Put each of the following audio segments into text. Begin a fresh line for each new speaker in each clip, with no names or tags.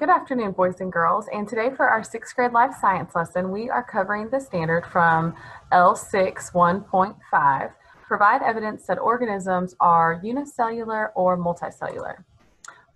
Good afternoon, boys and girls. And today for our sixth grade life science lesson, we are covering the standard from L6 1.5, provide evidence that organisms are unicellular or multicellular.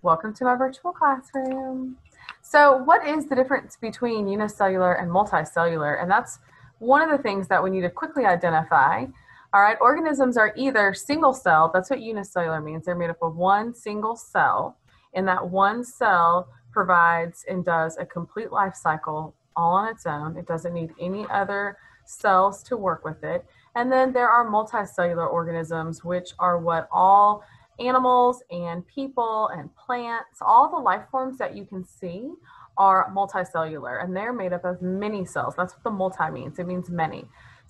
Welcome to my virtual classroom. So what is the difference between unicellular and multicellular? And that's one of the things that we need to quickly identify. All right, organisms are either single cell, that's what unicellular means. They're made up of one single cell. And that one cell provides and does a complete life cycle all on its own. It doesn't need any other cells to work with it. And then there are multicellular organisms, which are what all animals and people and plants, all the life forms that you can see are multicellular and they're made up of many cells. That's what the multi means. It means many.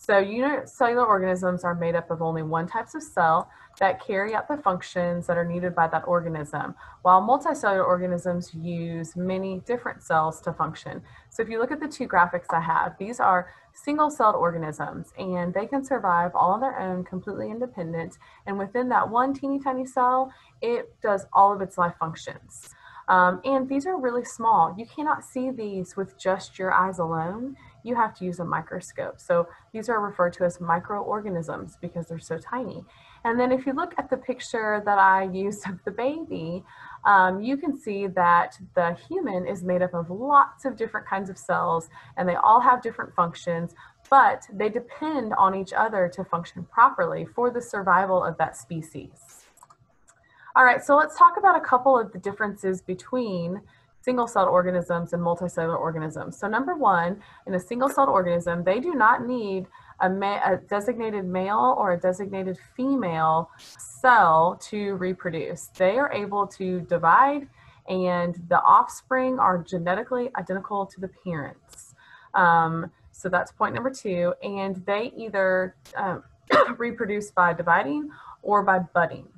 So unicellular organisms are made up of only one type of cell that carry out the functions that are needed by that organism, while multicellular organisms use many different cells to function. So if you look at the two graphics I have, these are single-celled organisms, and they can survive all on their own, completely independent, and within that one teeny tiny cell, it does all of its life functions. Um, and these are really small. You cannot see these with just your eyes alone. You have to use a microscope. So these are referred to as microorganisms because they're so tiny. And then if you look at the picture that I used of the baby, um, you can see that the human is made up of lots of different kinds of cells and they all have different functions, but they depend on each other to function properly for the survival of that species. All right, so let's talk about a couple of the differences between single-celled organisms and multicellular organisms. So number one, in a single-celled organism, they do not need a, a, designated male or a designated female cell to reproduce. They are able to divide and the offspring are genetically identical to the parents. Um, so that's point number two. And they either um, reproduce by dividing or by budding.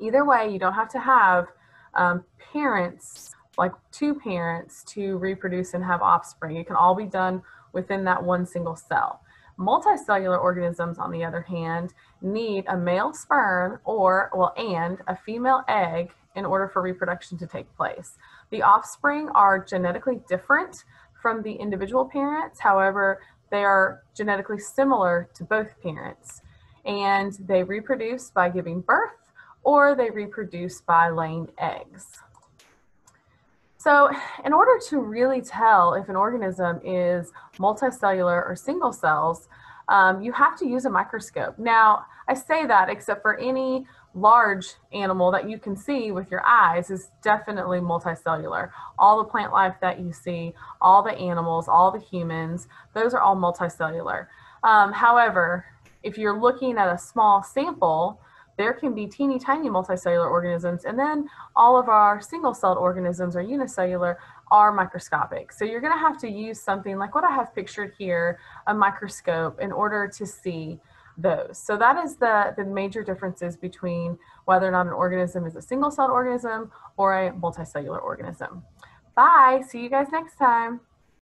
Either way, you don't have to have um, parents, like two parents, to reproduce and have offspring. It can all be done within that one single cell. Multicellular organisms, on the other hand, need a male sperm or, well, and a female egg in order for reproduction to take place. The offspring are genetically different from the individual parents. However, they are genetically similar to both parents. And they reproduce by giving birth or they reproduce by laying eggs. So in order to really tell if an organism is multicellular or single cells, um, you have to use a microscope. Now, I say that except for any large animal that you can see with your eyes is definitely multicellular. All the plant life that you see, all the animals, all the humans, those are all multicellular. Um, however, if you're looking at a small sample, there can be teeny tiny multicellular organisms, and then all of our single celled organisms or unicellular are microscopic. So you're going to have to use something like what I have pictured here, a microscope, in order to see those. So that is the, the major differences between whether or not an organism is a single celled organism or a multicellular organism. Bye. See you guys next time.